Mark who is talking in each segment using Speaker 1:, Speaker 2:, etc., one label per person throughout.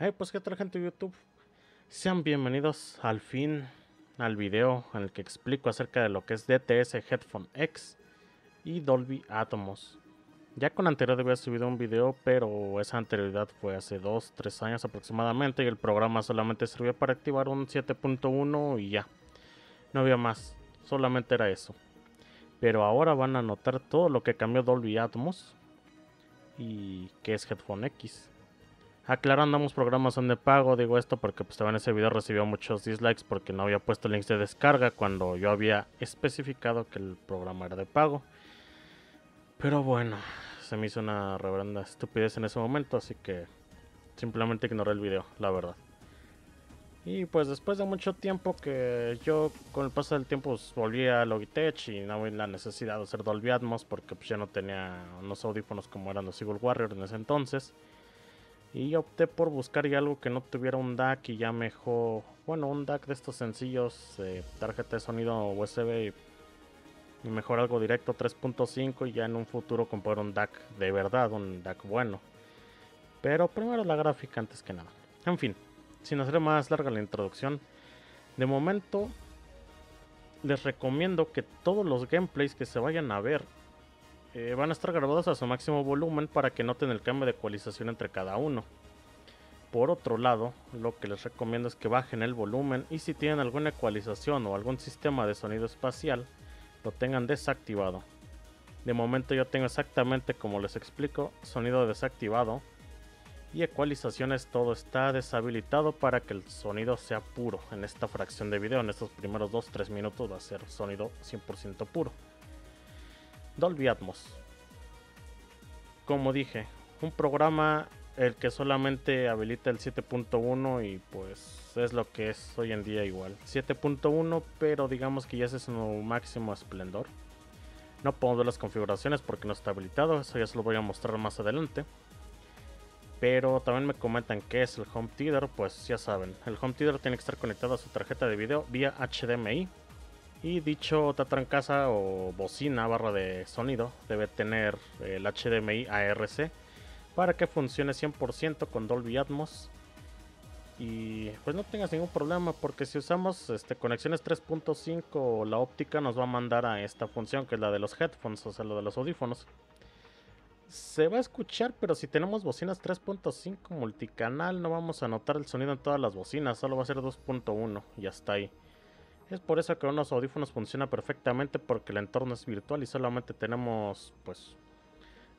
Speaker 1: Hey, pues qué tal gente de YouTube. Sean bienvenidos al fin al video en el que explico acerca de lo que es DTS Headphone X y Dolby Atmos. Ya con anterioridad había subido un video, pero esa anterioridad fue hace 2-3 años aproximadamente y el programa solamente servía para activar un 7.1 y ya. No había más, solamente era eso. Pero ahora van a notar todo lo que cambió Dolby Atmos y que es Headphone X. Aclarando, ambos programas son de pago, digo esto porque pues también ese video recibió muchos dislikes porque no había puesto links de descarga cuando yo había especificado que el programa era de pago. Pero bueno, se me hizo una reverenda estupidez en ese momento, así que simplemente ignoré el video, la verdad. Y pues después de mucho tiempo que yo con el paso del tiempo pues, volví a Logitech y no había la necesidad de hacer Dolby Atmos porque pues ya no tenía unos audífonos como eran los Eagle Warrior en ese entonces. Y opté por buscar ya algo que no tuviera un DAC y ya mejor, bueno, un DAC de estos sencillos, eh, tarjeta de sonido USB y, mejor algo directo 3.5 y ya en un futuro comprar un DAC de verdad, un DAC bueno. Pero primero la gráfica antes que nada. En fin, sin hacer más larga la introducción, de momento les recomiendo que todos los gameplays que se vayan a ver eh, van a estar grabados a su máximo volumen para que noten el cambio de ecualización entre cada uno. Por otro lado, lo que les recomiendo es que bajen el volumen y si tienen alguna ecualización o algún sistema de sonido espacial, lo tengan desactivado. De momento yo tengo exactamente como les explico, sonido desactivado y ecualizaciones todo está deshabilitado para que el sonido sea puro. En esta fracción de video, en estos primeros 2-3 minutos va a ser sonido 100% puro. Dolby Atmos. Como dije, un programa el que solamente habilita el 7.1 y pues es lo que es hoy en día igual. 7.1 pero digamos que ya es su máximo esplendor. No podemos ver las configuraciones porque no está habilitado, eso ya se lo voy a mostrar más adelante. Pero también me comentan que es el Home Theater, pues ya saben, el Home Theater tiene que estar conectado a su tarjeta de video vía HDMI y dicho tatrancasa o bocina barra de sonido debe tener el HDMI ARC para que funcione 100% con Dolby Atmos. Y pues no tengas ningún problema porque si usamos este, conexiones 3.5 la óptica nos va a mandar a esta función que es la de los headphones, o sea, lo de los audífonos. Se va a escuchar, pero si tenemos bocinas 3.5 multicanal no vamos a notar el sonido en todas las bocinas, solo va a ser 2.1 y hasta ahí. Es por eso que unos audífonos funciona perfectamente porque el entorno es virtual y solamente tenemos pues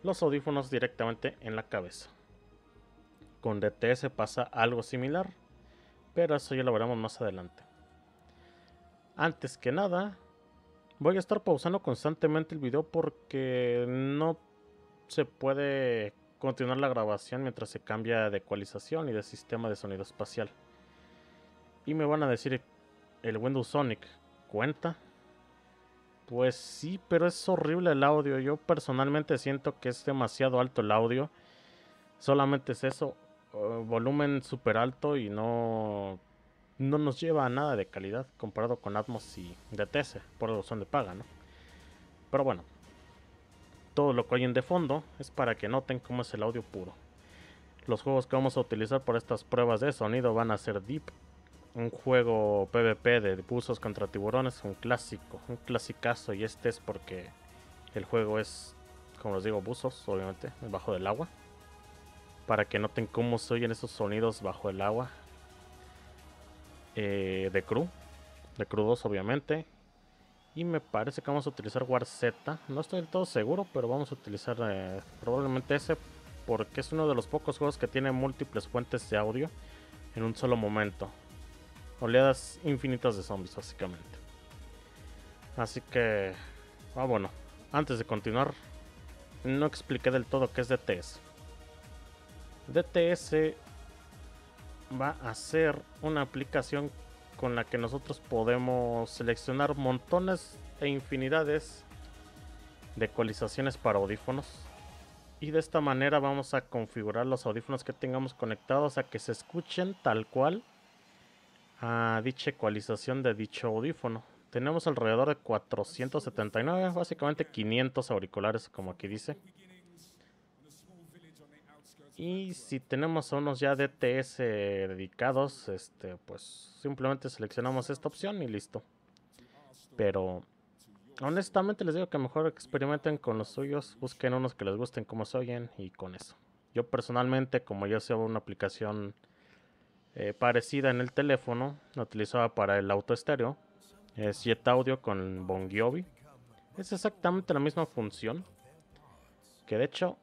Speaker 1: los audífonos directamente en la cabeza. Con DTS pasa algo similar, pero eso ya lo veremos más adelante. Antes que nada, voy a estar pausando constantemente el video porque no se puede continuar la grabación mientras se cambia de ecualización y de sistema de sonido espacial. Y me van a decir el Windows Sonic cuenta. Pues sí, pero es horrible el audio. Yo personalmente siento que es demasiado alto el audio. Solamente es eso. Uh, volumen súper alto y no, no nos lleva a nada de calidad comparado con Atmos y DTS. Por lo son de paga, ¿no? Pero bueno. Todo lo que oyen de fondo es para que noten cómo es el audio puro. Los juegos que vamos a utilizar por estas pruebas de sonido van a ser Deep un juego PvP de buzos contra tiburones, un clásico, un clasicazo. Y este es porque el juego es, como les digo, buzos, obviamente, bajo del agua. Para que noten cómo se oyen esos sonidos bajo el agua. Eh, de crew, de crew 2, obviamente. Y me parece que vamos a utilizar War Z. No estoy del todo seguro, pero vamos a utilizar eh, probablemente ese. Porque es uno de los pocos juegos que tiene múltiples fuentes de audio en un solo momento oleadas infinitas de zombies, básicamente. Así que, ah, bueno, antes de continuar, no expliqué del todo qué es DTS. DTS va a ser una aplicación con la que nosotros podemos seleccionar montones e infinidades de ecualizaciones para audífonos. Y de esta manera vamos a configurar los audífonos que tengamos conectados a que se escuchen tal cual a dicha ecualización de dicho audífono. Tenemos alrededor de 479, básicamente 500 auriculares como aquí dice. Y si tenemos unos ya DTS dedicados, este, pues simplemente seleccionamos esta opción y listo. Pero honestamente les digo que mejor experimenten con los suyos, busquen unos que les gusten como se oyen y con eso. Yo personalmente, como ya sea una aplicación eh, parecida en el teléfono, la utilizaba para el auto estéreo, es Jet Audio con Bongiovi. Es exactamente la misma función, que de hecho,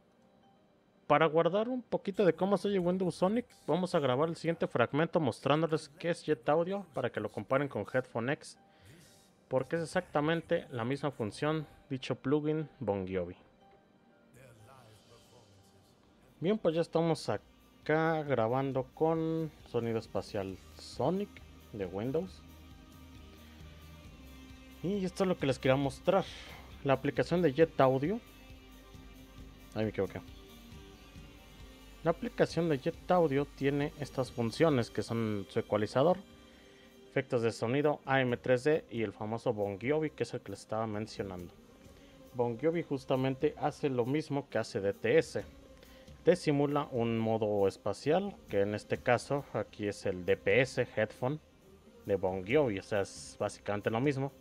Speaker 1: para guardar un poquito de cómo se oye Windows Sonic, vamos a grabar el siguiente fragmento mostrándoles qué es Jet Audio para que lo comparen con Headphone X porque es exactamente la misma función dicho plugin Bongiovi. Bien, pues ya estamos grabando con sonido espacial Sonic de Windows. Y esto es lo que les quería mostrar. La aplicación de Jet Audio. Ahí me equivoqué. La aplicación de Jet Audio tiene estas funciones que son su ecualizador, efectos de sonido AM3D y el famoso Bongiovi que es el que les estaba mencionando. Bongiovi justamente hace lo mismo que hace DTS. Te simula un modo espacial, que en este caso aquí es el DPS Headphone de Bongiovi, o sea, es básicamente lo mismo,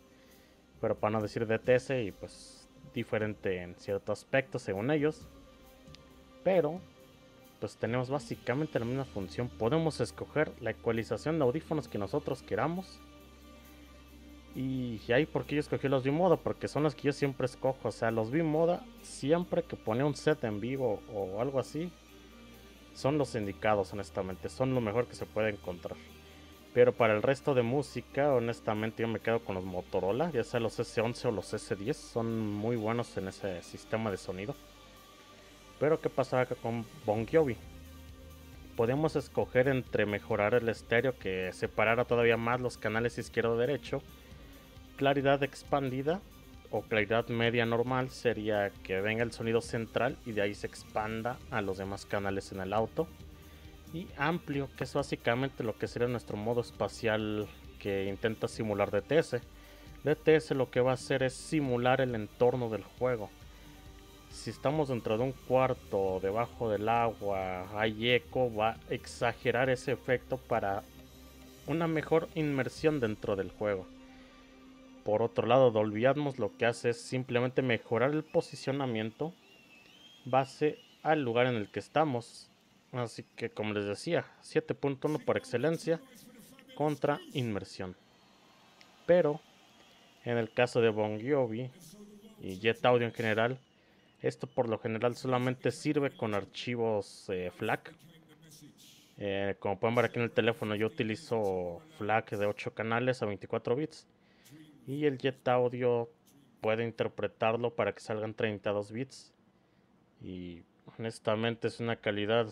Speaker 1: pero para no decir DTS y pues diferente en cierto aspecto según ellos. Pero pues tenemos básicamente la misma función. Podemos escoger la ecualización de audífonos que nosotros queramos. Y ahí porque yo escogí los B-Moda, porque son los que yo siempre escojo. O sea, los B-Moda, siempre que pone un set en vivo o algo así, son los indicados, honestamente. Son lo mejor que se puede encontrar. Pero para el resto de música, honestamente, yo me quedo con los Motorola, ya sea los S11 o los S10. Son muy buenos en ese sistema de sonido. Pero ¿qué pasa acá con Bon Jovi? Podemos escoger entre mejorar el estéreo que separara todavía más los canales izquierdo-derecho, claridad expandida o claridad media normal sería que venga el sonido central y de ahí se expanda a los demás canales en el auto. Y amplio, que es básicamente lo que sería nuestro modo espacial que intenta simular DTS. DTS lo que va a hacer es simular el entorno del juego si estamos dentro de un cuarto debajo del agua, hay eco, va a exagerar ese efecto para una mejor inmersión dentro del juego. Por otro lado, Dolby Atmos lo que hace es simplemente mejorar el posicionamiento base al lugar en el que estamos. Así que como les decía, 7.1 por excelencia contra inmersión. Pero en el caso de Bon y Jet Audio en general, esto por lo general solamente sirve con archivos eh, FLAC. Eh, como pueden ver aquí en el teléfono yo utilizo FLAC de 8 canales a 24 bits. Y el Jet Audio puede interpretarlo para que salgan 32 bits. Y honestamente es una calidad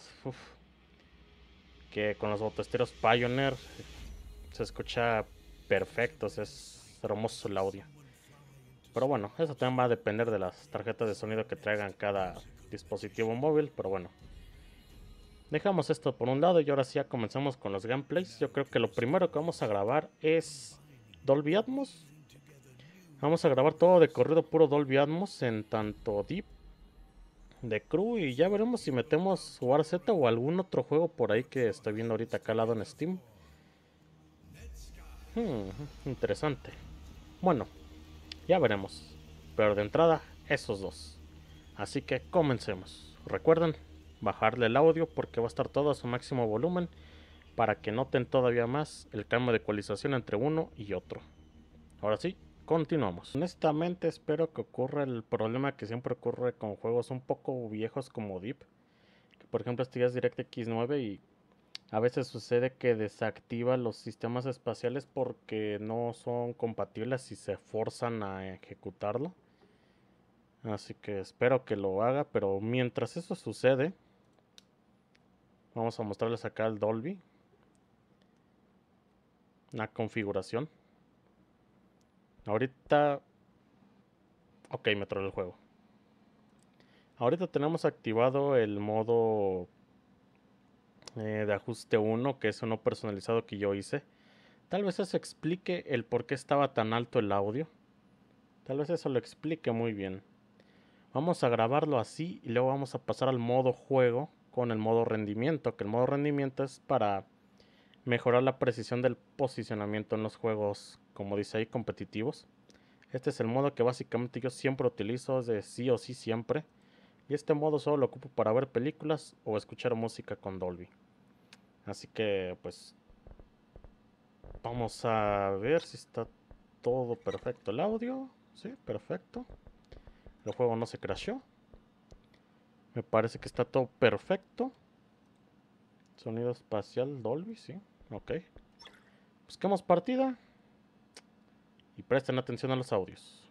Speaker 1: que con los botesteros Pioneer se escucha perfecto. Es hermoso el audio. Pero bueno, eso también va a depender de las tarjetas de sonido que traigan cada dispositivo móvil. Pero bueno, dejamos esto por un lado y ahora sí ya comenzamos con los gameplays. Yo creo que lo primero que vamos a grabar es Dolby Atmos. Vamos a grabar todo de corrido puro Dolby Atmos en tanto Deep de Crew y ya veremos si metemos WarZ o algún otro juego por ahí que estoy viendo ahorita acá al lado en Steam. Hmm, interesante. Bueno, ya veremos. Pero de entrada, esos dos. Así que comencemos. Recuerden bajarle el audio porque va a estar todo a su máximo volumen para que noten todavía más el cambio de ecualización entre uno y otro. Ahora sí, continuamos. Honestamente espero que ocurra el problema que siempre ocurre con juegos un poco viejos como Deep. Por ejemplo este ya es DirectX 9 y a veces sucede que desactiva los sistemas espaciales porque no son compatibles y se forzan a ejecutarlo. Así que espero que lo haga, pero mientras eso sucede, vamos a mostrarles acá el Dolby. La configuración. Ahorita... Ok, me el juego. Ahorita tenemos activado el modo eh, de ajuste 1, que es uno personalizado que yo hice. Tal vez eso explique el por qué estaba tan alto el audio. Tal vez eso lo explique muy bien. Vamos a grabarlo así y luego vamos a pasar al modo juego con el modo rendimiento, que el modo rendimiento es para mejorar la precisión del posicionamiento en los juegos, como dice ahí, competitivos. Este es el modo que básicamente yo siempre utilizo, es de sí o sí siempre. Y este modo solo lo ocupo para ver películas o escuchar música con Dolby. Así que pues vamos a ver si está todo perfecto. El audio, sí, perfecto. El juego no se crashó. Me parece que está todo perfecto. Sonido espacial Dolby, sí. Ok. Buscamos partida. Presten atención a los audios.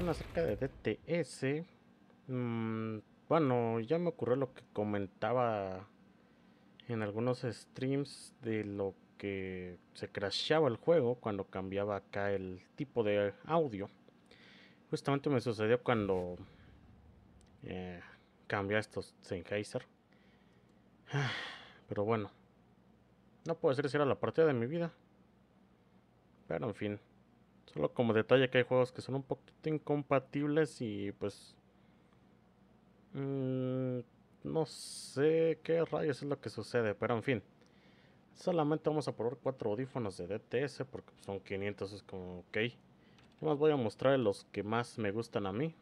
Speaker 1: Acerca de DTS. Mm, bueno, ya me ocurrió lo que comentaba en algunos streams de lo que se crasheaba el juego cuando cambiaba acá el tipo de audio. Justamente me sucedió cuando eh, cambié estos Sennheiser. Pero bueno, no puedo decir si era la partida de mi vida. Pero en fin, solo como detalle que hay juegos que son un poquito incompatibles y pues... Mmm, no sé qué rayos es lo que sucede, pero en fin. Solamente vamos a probar cuatro audífonos de DTS porque son 500, es como ok. Yo voy a mostrar los que más me gustan a mí.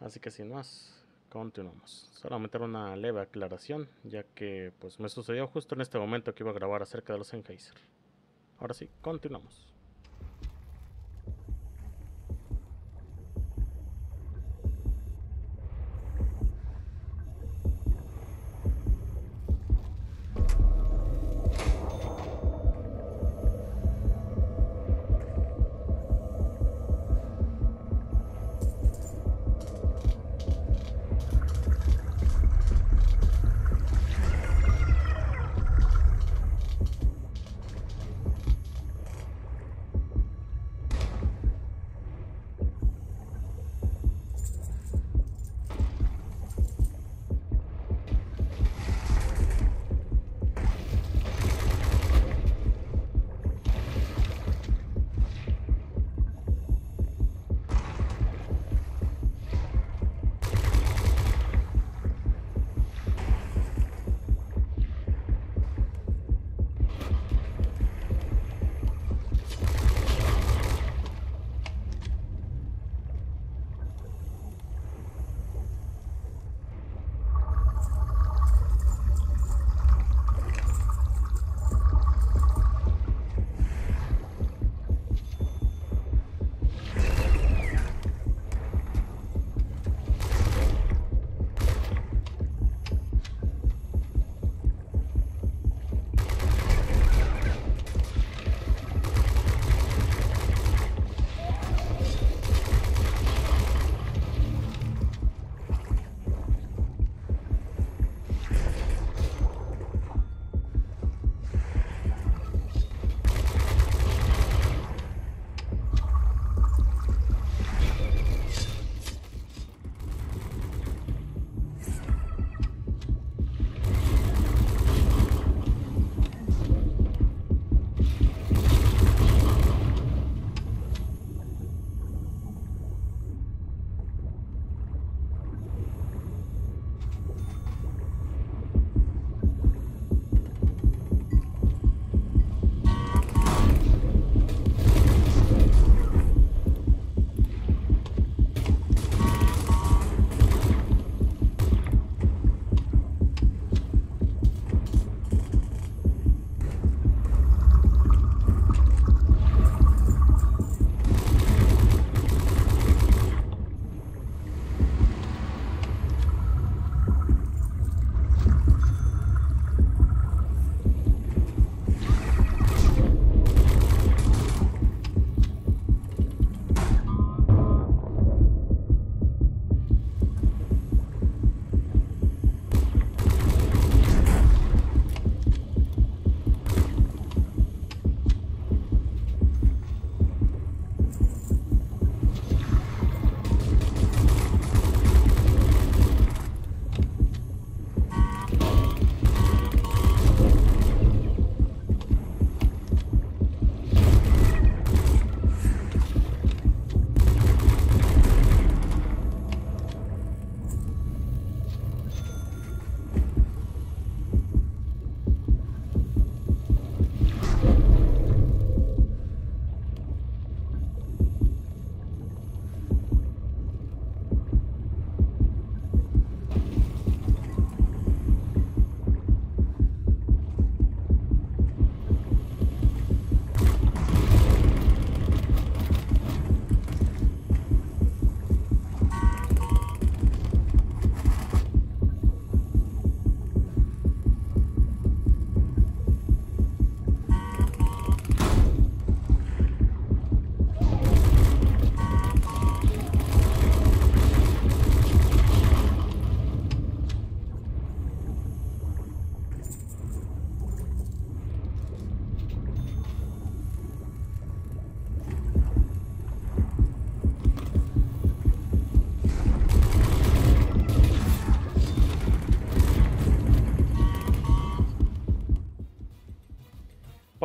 Speaker 1: Así que sin más, continuamos. Solamente una leve aclaración, ya que pues me sucedió justo en este momento que iba a grabar acerca de los Sennheiser. Ahora sí, continuamos.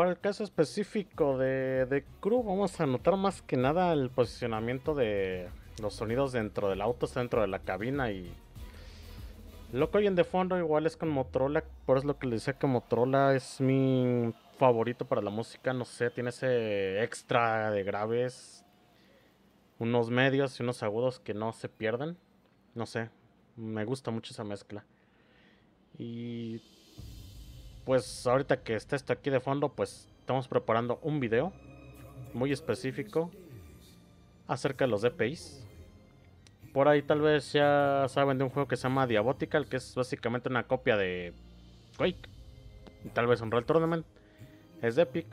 Speaker 1: El caso específico de, de Crew, vamos a notar más que nada el posicionamiento de los sonidos dentro del auto, dentro de la cabina y lo que oyen de fondo igual es con Motorola, por eso lo que les decía que Motorola es mi favorito para la música, no sé, tiene ese extra de graves, unos medios y unos agudos que no se pierden, no sé, me gusta mucho esa mezcla. Y pues ahorita que está esto aquí de fondo, pues estamos preparando un video muy específico acerca de los DPIs por ahí tal vez ya saben de un juego que se llama Diabotical, que es básicamente una copia de Quake. Y tal vez un Real Tournament. Es de Epic.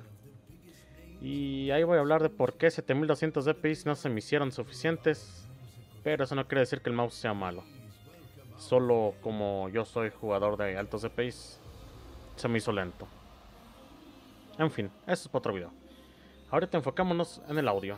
Speaker 1: Y ahí voy a hablar de por qué 7200 DPIs no se me hicieron suficientes. Pero eso no quiere decir que el mouse sea malo. Solo como yo soy jugador de altos DPIs, se me hizo lento. En fin, eso es para otro video. Ahorita enfocámonos en el audio.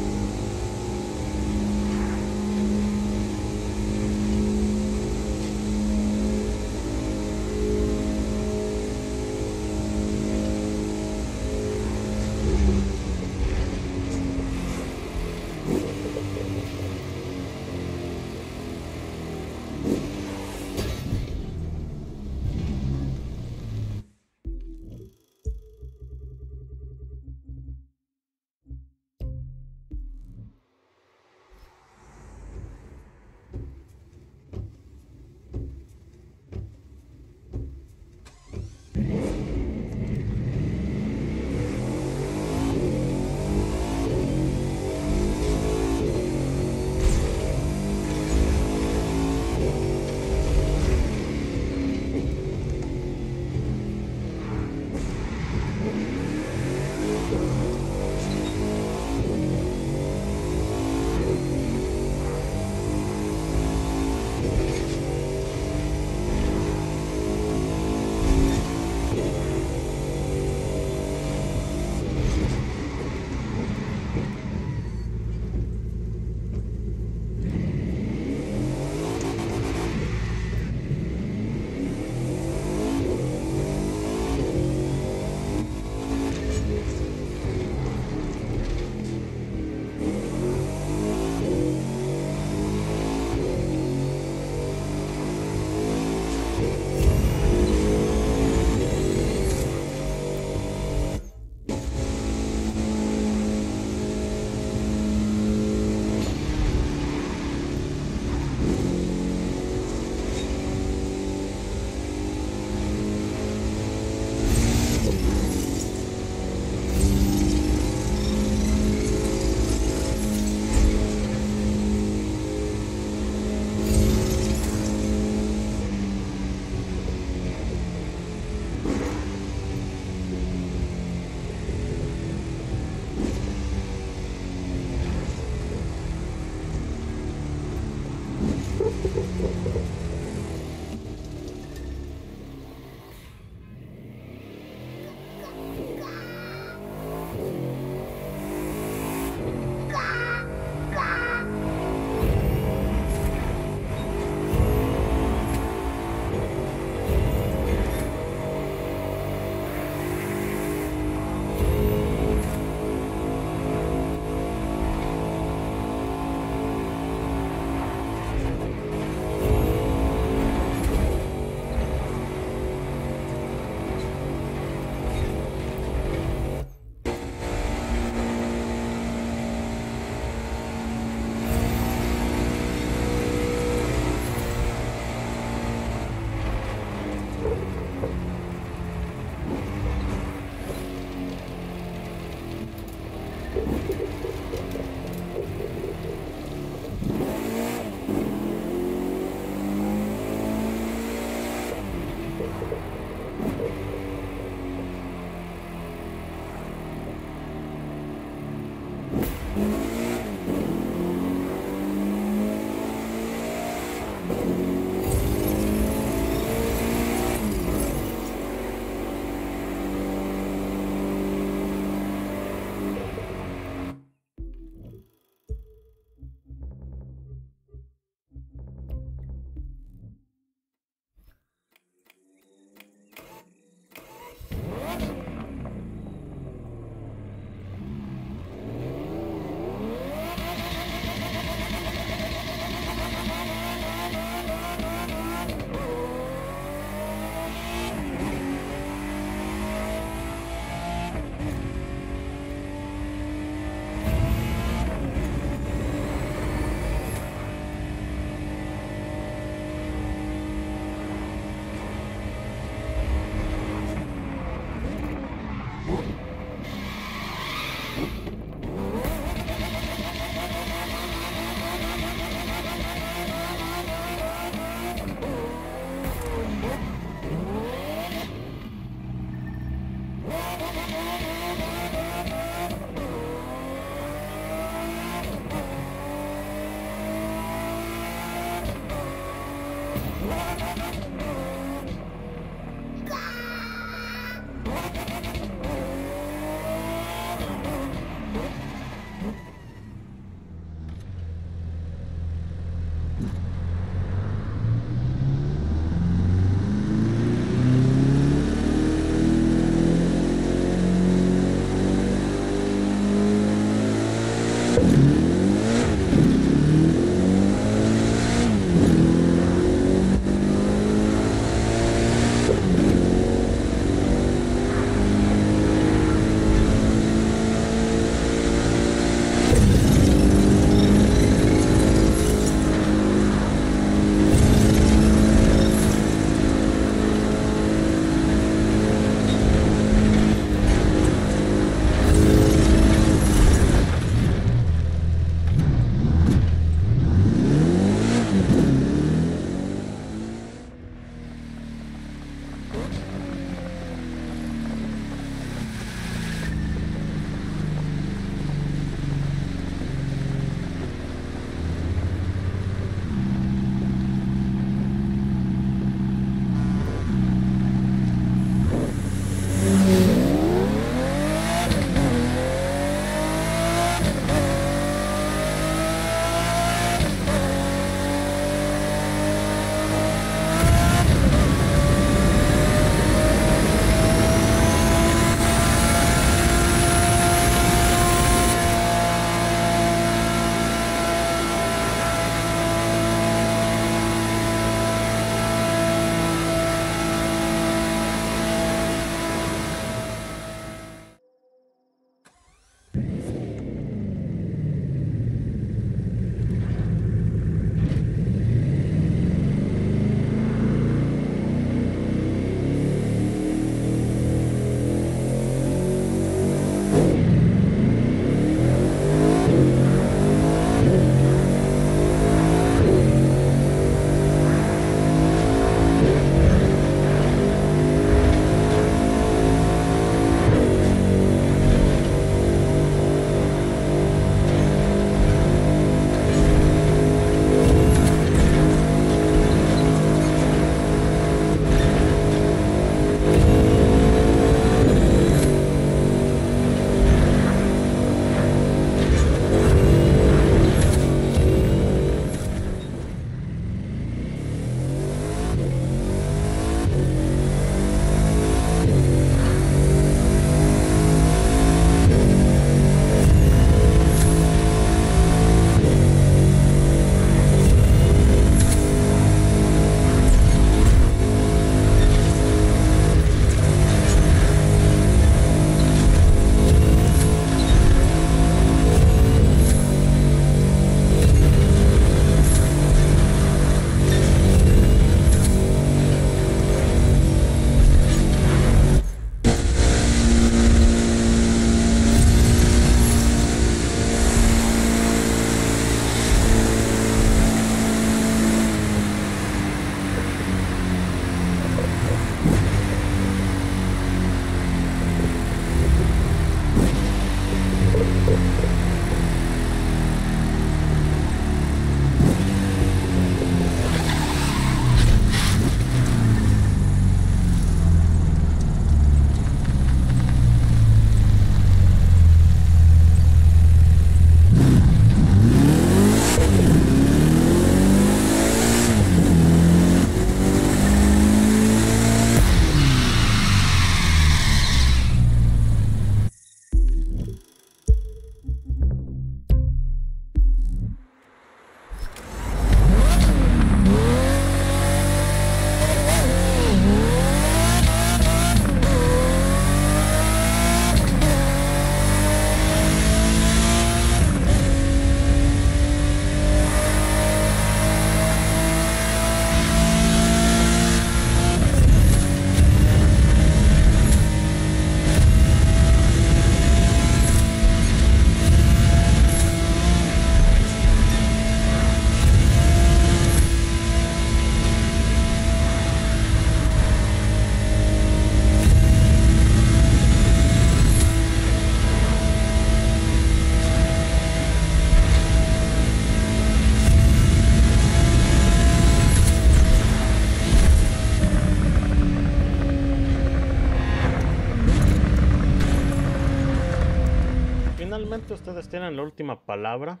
Speaker 1: Tienen la última palabra.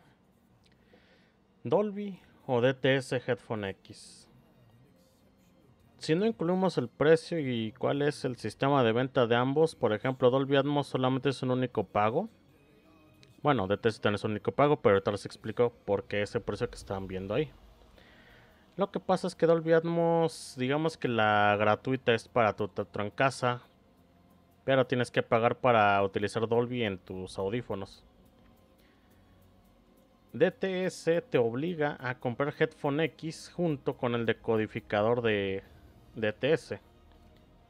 Speaker 1: Dolby o DTS Headphone X. Si no incluimos el precio y cuál es el sistema de venta de ambos, por ejemplo, Dolby Atmos solamente es un único pago. Bueno, DTS también es un único pago, pero ahorita les explico por qué ese precio que están viendo ahí. Lo que pasa es que Dolby Atmos, digamos que la gratuita es para tu teatro en casa, pero tienes que pagar para utilizar Dolby en tus audífonos. DTS te obliga a comprar Headphone X junto con el decodificador de DTS.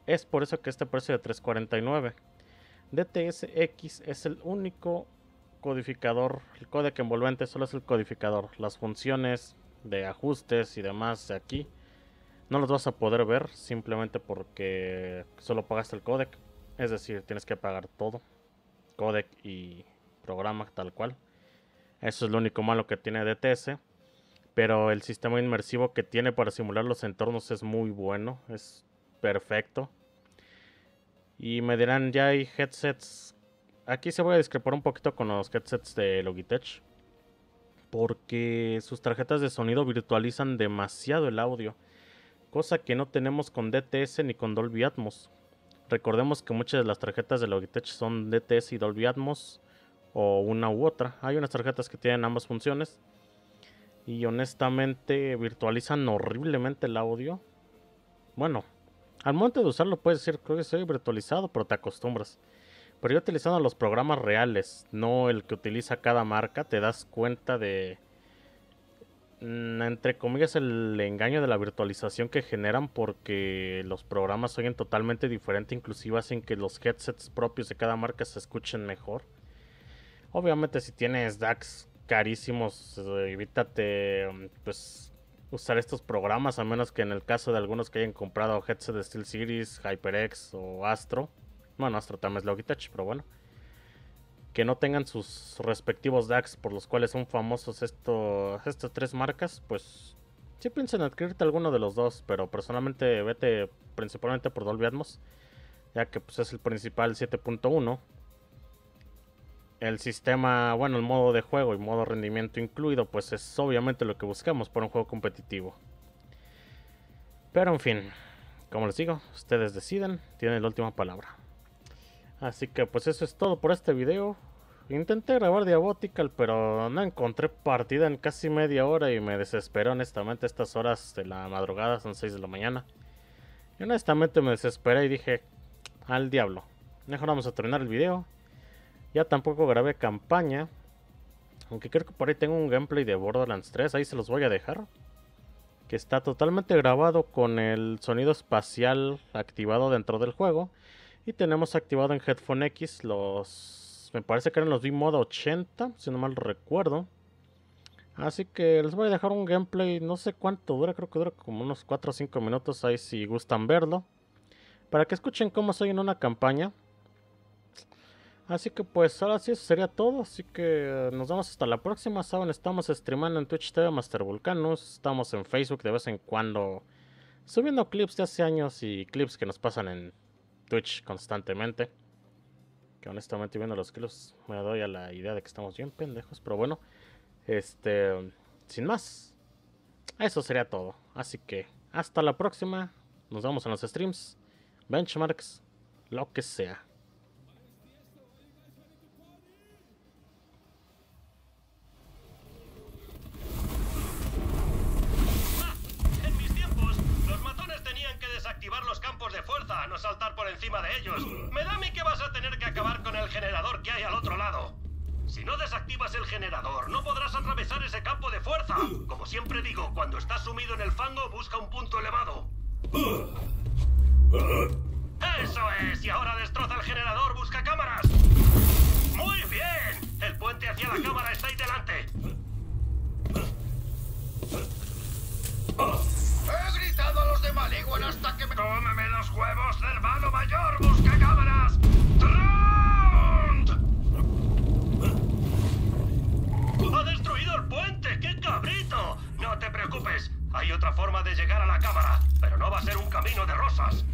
Speaker 1: Es por eso que este precio de 349. DTS X es el único codificador, el códec envolvente solo es el codificador. Las funciones de ajustes y demás de aquí no los vas a poder ver simplemente porque solo pagaste el codec. Es decir, tienes que pagar todo. Codec y programa tal cual. Eso es lo único malo que tiene DTS. Pero el sistema inmersivo que tiene para simular los entornos es muy bueno. Es perfecto. Y me dirán, ya hay headsets. Aquí se voy a discrepar un poquito con los headsets de Logitech. Porque sus tarjetas de sonido virtualizan demasiado el audio. Cosa que no tenemos con DTS ni con Dolby Atmos. Recordemos que muchas de las tarjetas de Logitech son DTS y Dolby Atmos o una u otra. Hay unas tarjetas que tienen ambas funciones y honestamente virtualizan horriblemente el audio. Bueno, al momento de usarlo puedes decir creo que estoy virtualizado, pero te acostumbras. Pero yo utilizando los programas reales, no el que utiliza cada marca, te das cuenta de Mm, entre comillas, el engaño de la virtualización que generan porque los programas oyen totalmente diferente, inclusive hacen que los headsets propios de cada marca se escuchen mejor. Obviamente si tienes DAX carísimos, eh, evítate mm, pues usar estos programas, a menos que en el caso de algunos que hayan comprado headsets de SteelSeries, HyperX o Astro. Bueno, Astro también es Logitech, pero bueno que no tengan sus respectivos DAX por los cuales son famosos estas tres marcas, pues sí piensen adquirirte alguno de los dos, pero personalmente vete principalmente por Dolby Atmos, ya que pues es el principal 7.1. El sistema, bueno, el modo de juego y modo rendimiento incluido, pues es obviamente lo que buscamos por un juego competitivo. Pero en fin, como les digo, ustedes deciden, tienen la última palabra. Así que pues eso es todo por este video. Intenté grabar Diabotical, pero no encontré partida en casi media hora y me desesperé honestamente. Estas horas de la madrugada son 6 de la mañana. Y honestamente me desesperé y dije, al diablo. Mejor vamos a terminar el video. Ya tampoco grabé campaña. Aunque creo que por ahí tengo un gameplay de Borderlands 3, ahí se los voy a dejar. Que está totalmente grabado con el sonido espacial activado dentro del juego. Y tenemos activado en Headphone X los me parece que eran los V-Modo 80, si no mal recuerdo. Así que les voy a dejar un gameplay, no sé cuánto dura, creo que dura como unos 4 o 5 minutos ahí si gustan verlo. Para que escuchen cómo soy en una campaña. Así que pues ahora sí eso sería todo, así que nos vemos hasta la próxima. Saben, estamos streamando en Twitch TV Master Vulcanus, estamos en Facebook de vez en cuando subiendo clips de hace años y clips que nos pasan en Twitch constantemente. Que honestamente viendo los kilos me doy a la idea de que estamos bien pendejos. Pero bueno, este, sin más, eso sería todo. Así que hasta la próxima. Nos vemos en los streams, benchmarks, lo que sea.
Speaker 2: Fuerza, no saltar por encima de ellos. Me da a mí que vas a tener que acabar con el generador que hay al otro lado. Si no desactivas el generador, no podrás atravesar ese campo de fuerza. Como siempre digo, cuando estás sumido en el fango, busca un punto elevado. ¡Eso es! Y ahora destroza el generador, busca cámaras. ¡Muy bien! El puente hacia la cámara está ahí delante. Los de Maliguan hasta que me... ¡Cómeme los huevos hermano mayor! ¡Busca cámaras! ¡Trond! ¡Ha destruido el puente! ¡Qué cabrito! No te preocupes. Hay otra forma de llegar a la cámara, pero no va a ser un camino de rosas.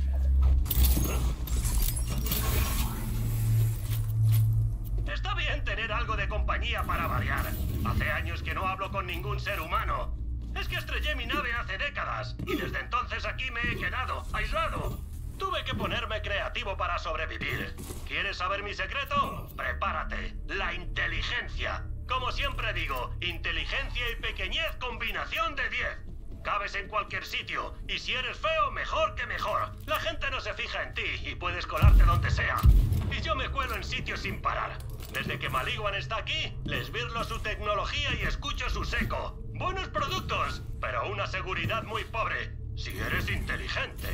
Speaker 2: Está bien tener algo de compañía para variar. Hace años que no hablo con ningún ser humano. Es que estrellé mi nave hace décadas y desde entonces aquí me he quedado, aislado. Tuve que ponerme creativo para sobrevivir. ¿Quieres saber mi secreto? Prepárate. La inteligencia. Como siempre digo, inteligencia y pequeñez combinación de 10. Cabes en cualquier sitio, y si eres feo, mejor que mejor. La gente no se fija en ti y puedes colarte donde sea. Y yo me cuelo en sitios sin parar. Desde que Maliguan está aquí, les virlo su tecnología y escucho su seco. Buenos productos, pero una seguridad muy pobre. Si eres inteligente.